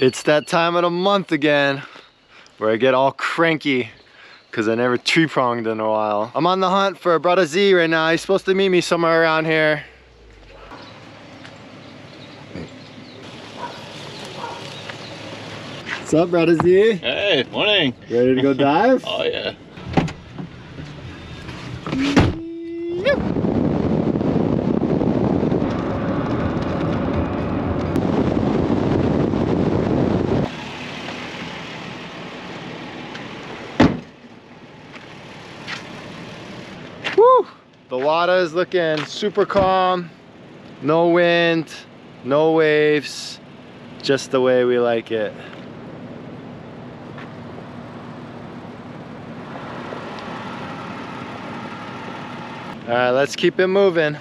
It's that time of the month again where I get all cranky because I never tree pronged in a while. I'm on the hunt for Bradah Z right now. He's supposed to meet me somewhere around here. What's up, Bradah Z? Hey, morning. Ready to go dive? Oh yeah. The water is looking super calm. No wind, no waves, just the way we like it. All right, let's keep it moving.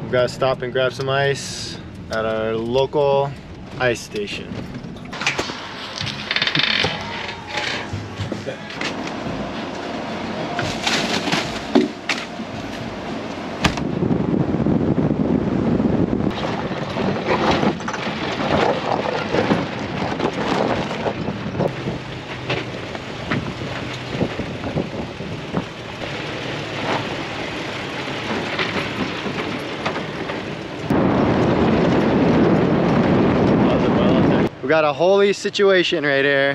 We've gotta stop and grab some ice at our local ice station. Got a holy situation right here.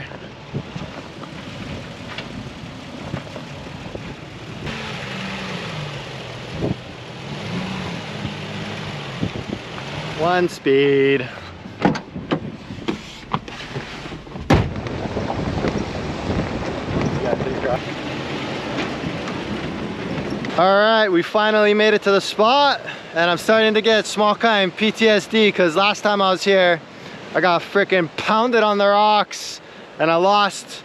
One speed. All right, we finally made it to the spot and I'm starting to get small kind PTSD because last time I was here, I got freaking pounded on the rocks and I lost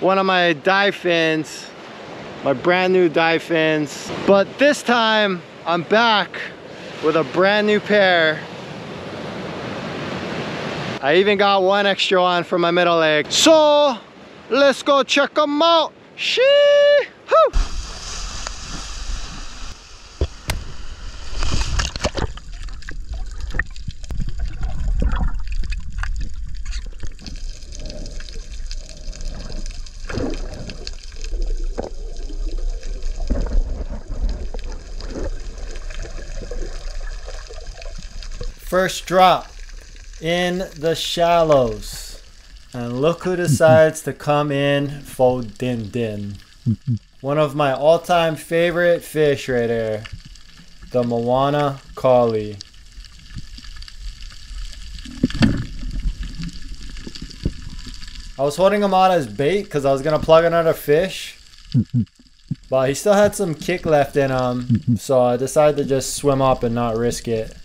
one of my dive fins, my brand new dive fins. But this time I'm back with a brand new pair. I even got one extra one for my middle leg. So let's go check them out. Shee! Hoo! First drop in the shallows. And look who decides to come in for din din. One of my all time favorite fish right there. The Moana Kali. I was holding him out as bait because I was going to plug another fish. But he still had some kick left in him. So I decided to just swim up and not risk it.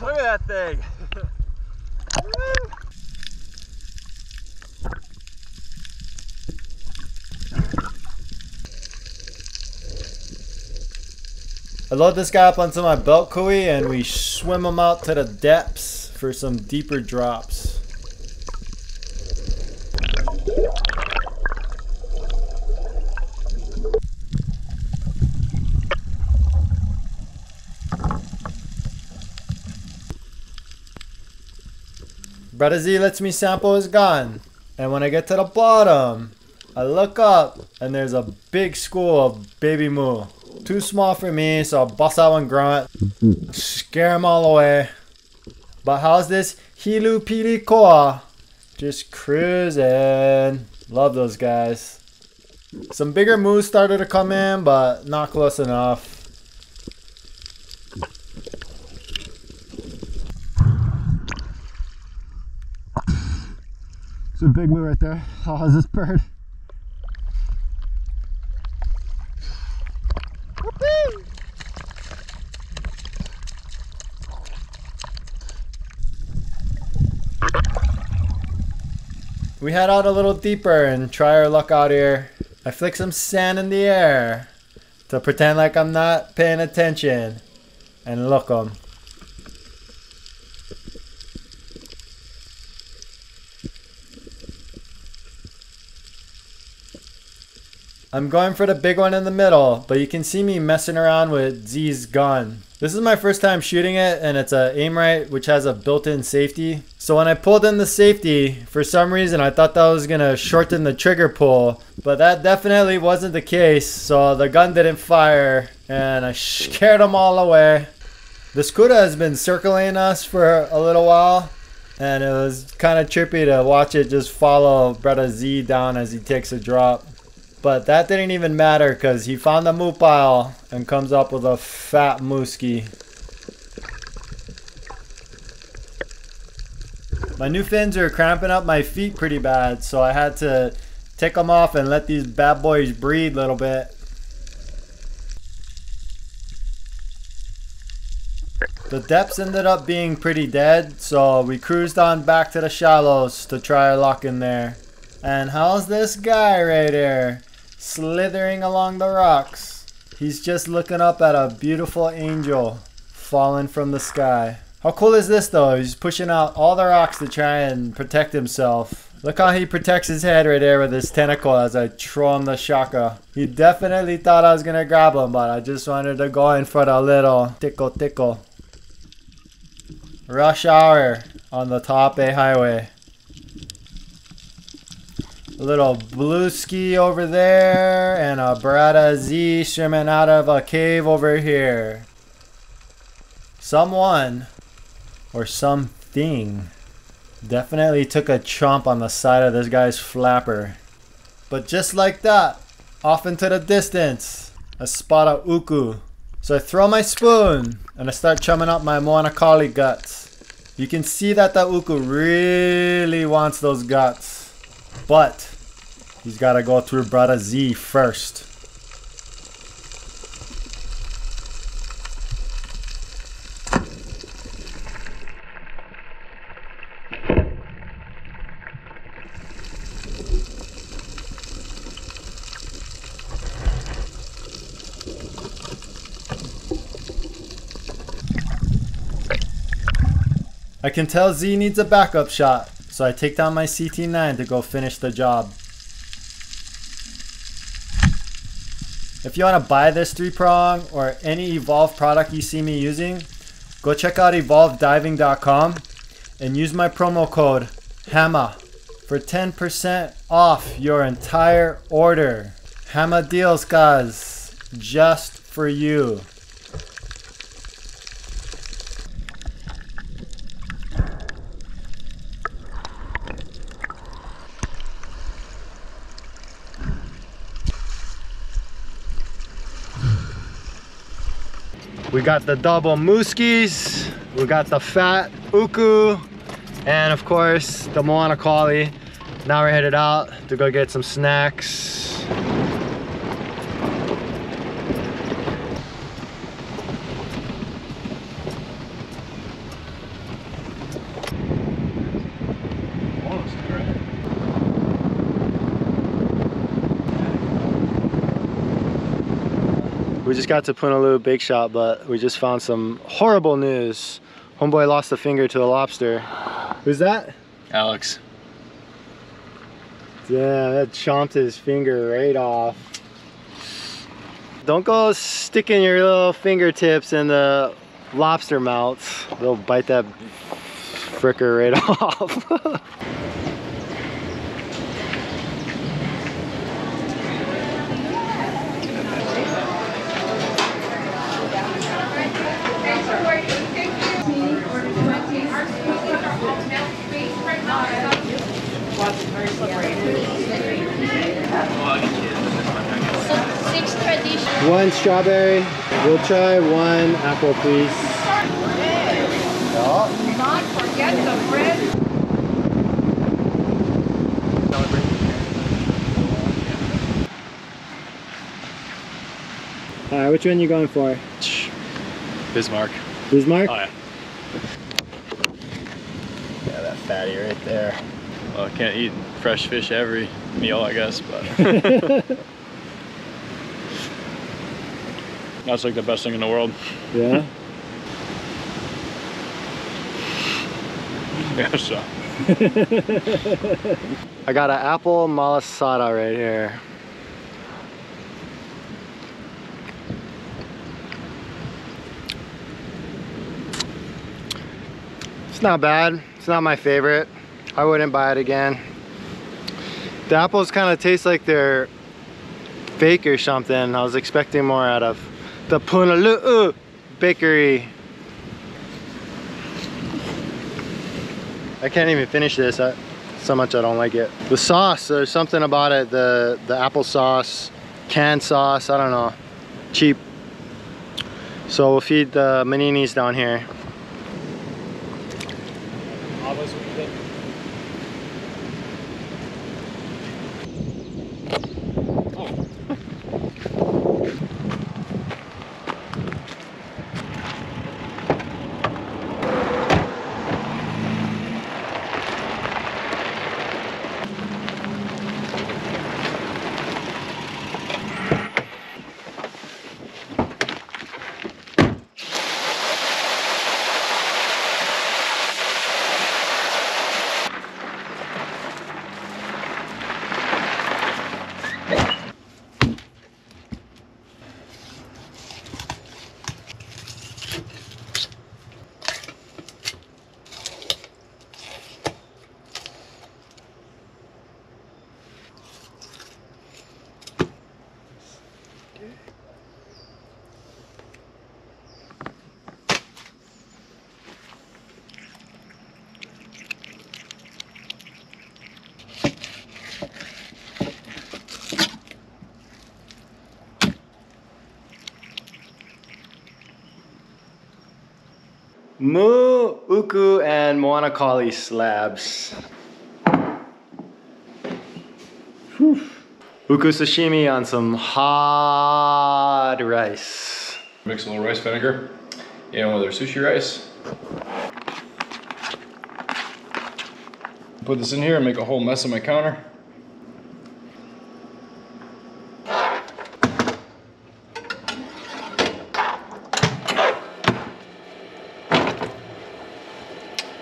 Look at that thing. I load this guy up onto my belt buoy and we swim him out to the depths for some deeper drops. Bradah Z lets me sample his gun. And when I get to the bottom, I look up and there's a big school of baby moo. Too small for me, so I'll bust out one grunt, scare them all away. But how's this Hilu Pili Koa? Just cruising. Love those guys. Some bigger moves started to come in, but not close enough. It's a big moo right there. Oh, how's this bird? we head out a little deeper and try our luck out here. I flick some sand in the air to pretend like I'm not paying attention. And look them. I'm going for the big one in the middle, but you can see me messing around with Z's gun. This is my first time shooting it and it's a Aimrite which has a built-in safety. So when I pulled in the safety, for some reason I thought that was gonna shorten the trigger pull, but that definitely wasn't the case. So the gun didn't fire and I scared them all away. The Skuda has been circling us for a little while and it was kind of trippy to watch it just follow Bradah Z down as he takes a drop. But that didn't even matter because he found the moo pile and comes up with a fat mooski. My new fins are cramping up my feet pretty bad, so I had to take them off and let these bad boys breathe a little bit. The depths ended up being pretty dead, so we cruised on back to the shallows to try our luck in there. And how's this guy right here? Slithering along the rocks. He's just looking up at a beautiful angel falling from the sky. How cool is this though? He's pushing out all the rocks to try and protect himself. Look how he protects his head right there with his tentacle as I throw him the shaka. He definitely thought I was gonna grab him, but I just wanted to go in for the little tickle tickle. Rush hour on the top A highway. Little blue ski over there and a Beretta Z swimming out of a cave over here. Someone or something definitely took a chomp on the side of this guy's flapper. But just like that, off into the distance, I spot a uku. So I throw my spoon and I start chumming up my Moana Kali guts. You can see that the uku really wants those guts. But He's got to go through Bradah Z first. I can tell Z needs a backup shot, so I take down my CT9 to go finish the job. If you want to buy this three prong or any Evolve product you see me using, go check out evolvediving.com and use my promo code HAMMAH for 10% off your entire order. HAMMAH deals, guys, just for you. We got the double mooskies, we got the fat uku, and of course the Moana Kali. Now we're headed out to go get some snacks. We just got to Punaluu Bake Shop, but we just found some horrible news. Homeboy lost a finger to a lobster. Who's that? Alex. Yeah, that chomped his finger right off. Don't go sticking your little fingertips in the lobster mouths. They'll bite that fricker right off. One strawberry. We'll try one apple, please. Do not forget the bread. Alright, which one you going for? Bismarck. Bismarck? Oh yeah. Yeah, that fatty right there. Well, I can't eat fresh fish every meal, I guess, but That's like the best thing in the world. Yeah? yeah, so. I got an apple malasada right here. It's not bad. It's not my favorite. I wouldn't buy it again. The apples kind of taste like they're fake or something. I was expecting more out of the Punalu'u bakery. I can't even finish this. I, so much I don't like it. The sauce, there's something about it. The the apple sauce, canned sauce, I don't know. Cheap. So we'll feed the maninis down here. Mu, Uku, and Moana Kali slabs. Whew. Uku sashimi on some hot rice. Mix a little rice vinegar in with our sushi rice. Put this in here and make a whole mess of my counter.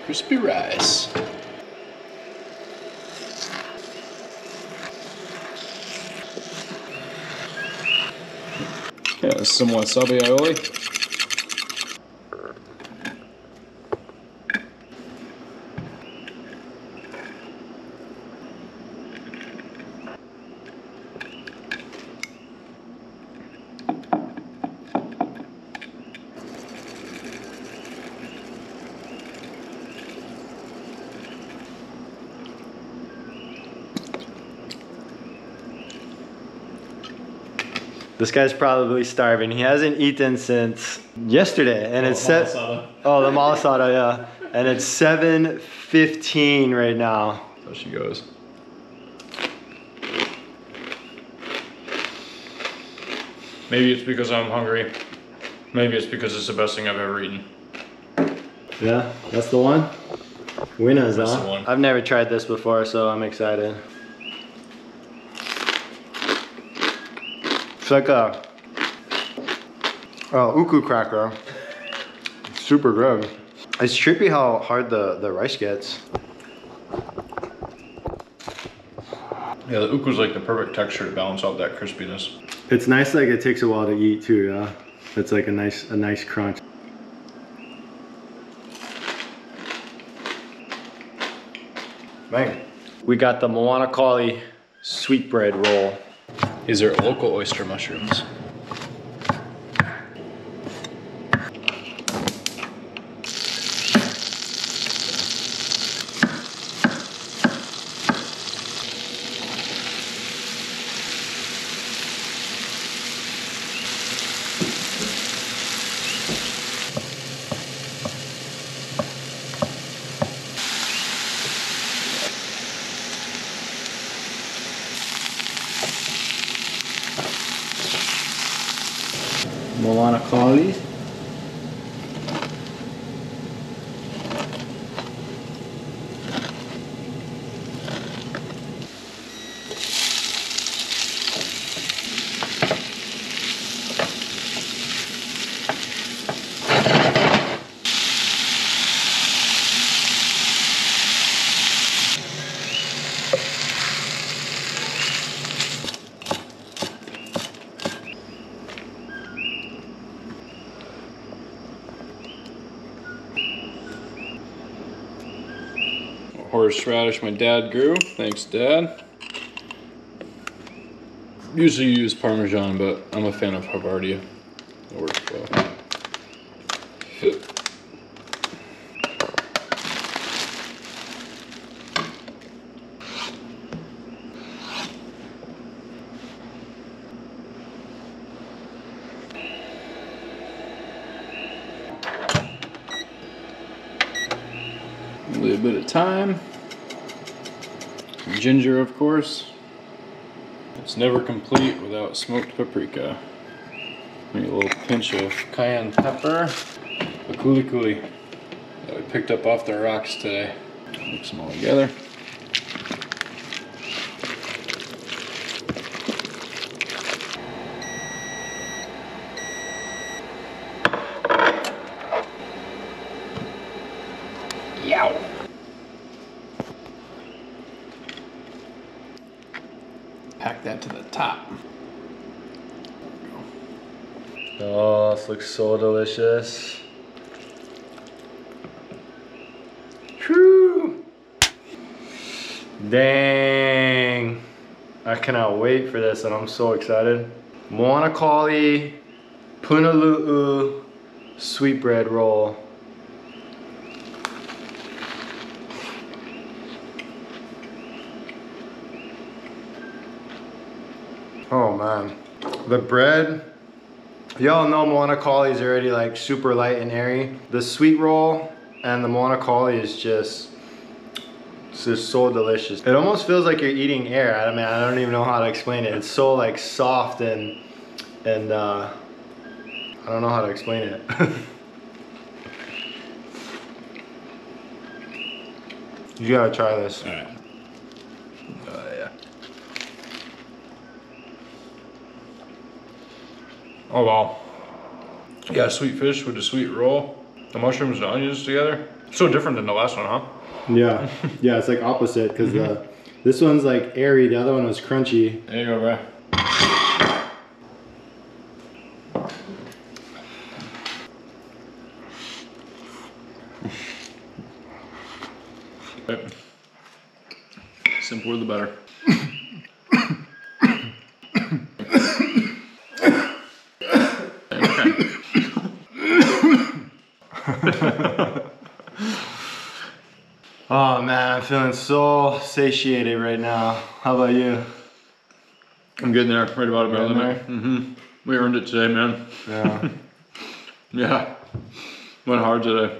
Crispy rice. Yeah, some wasabi aioli. This guy's probably starving. He hasn't eaten since yesterday, and it's set. Oh, the malasada, oh, yeah. And it's 7:15 right now. So she goes. Maybe it's because I'm hungry. Maybe it's because it's the best thing I've ever eaten. Yeah, that's the one. Winners, That's huh? the one. I've never tried this before, so I'm excited. It's like a oh, uku cracker. Super good. It's trippy how hard the, the rice gets. Yeah, the uku's like the perfect texture to balance out that crispiness. It's nice like it takes a while to eat too, yeah. It's like a nice a nice crunch. Man. We got the Moana Kali sweetbread roll. These are local oyster mushrooms. Horseradish my dad grew. Thanks, Dad. Usually use Parmesan, but I'm a fan of Havartia. It works well. A little bit of thyme. Ginger, of course. It's never complete without smoked paprika. Maybe a little pinch of cayenne pepper. A coulis coulis that we picked up off the rocks today. Mix them all together. Pack that to the top. Oh, this looks so delicious. Whew. Dang. I cannot wait for this and I'm so excited. Moana Kali Punalu'u sweetbread roll. Oh man. The bread Y'all know Moana Kali is already like super light and airy. The sweet roll and the Moana Kali is just, it's just so delicious. It almost feels like you're eating air. I mean, I don't even know how to explain it. It's so like soft and, and uh, I don't know how to explain it. you gotta try this. Alright. Uh, Oh wow. Yeah, sweet fish with a sweet roll. The mushrooms and onions together. So different than the last one, huh? Yeah, yeah, it's like opposite because the mm-hmm. this one's like airy, the other one was crunchy. There you go, bro. Simpler the better. Oh man, I'm feeling so satiated right now. How about you? I'm getting there, right about a Getting minute. Mm-hmm. We earned it today, man. Yeah. Yeah. Went hard today.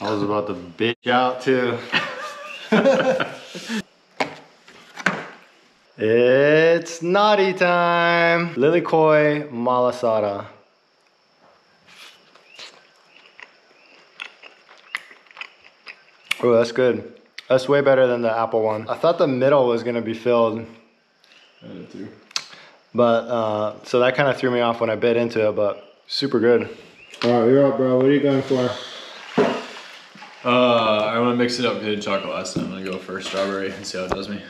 I was about to bitch out too. it's naughty time. Lilikoi malasada. Oh, that's good. That's way better than the apple one. I thought the middle was gonna be filled, I did too. but uh, so that kind of threw me off when I bit into it. But super good. All right, you're up, bro. What are you going for? Uh, I want to mix it up. I did chocolate last time. I'm gonna go for strawberry and see how it does me.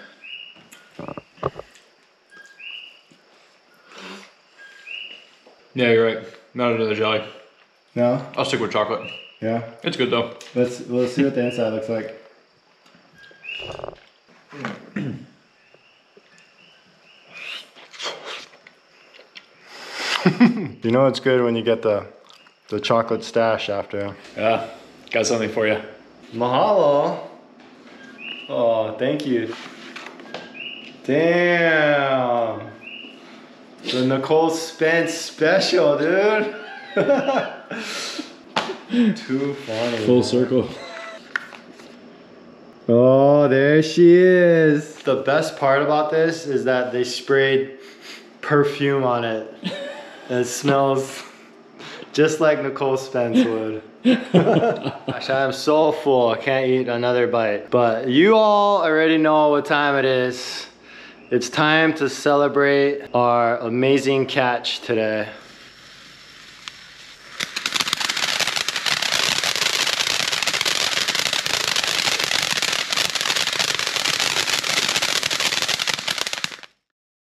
Yeah, you're right. Not another jelly. No. I'll stick with chocolate. Yeah. It's good though. Let's let's see what the inside looks like. you know it's good when you get the the chocolate stash after. Yeah, got something for you. Mahalo. Oh, thank you. Damn. The Nicole Spence special, dude. Too funny. Full circle. Oh, there she is. The best part about this is that they sprayed perfume on it. And it smells just like Nicole Spence would. Gosh, I am so full. I can't eat another bite. But you all already know what time it is. It's time to celebrate our amazing catch today.